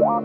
What?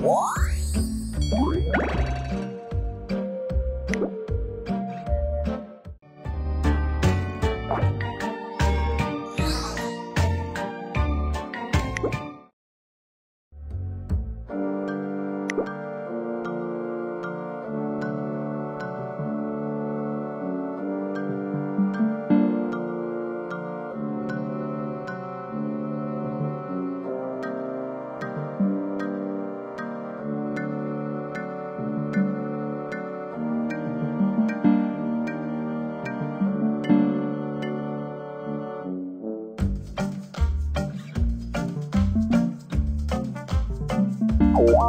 What?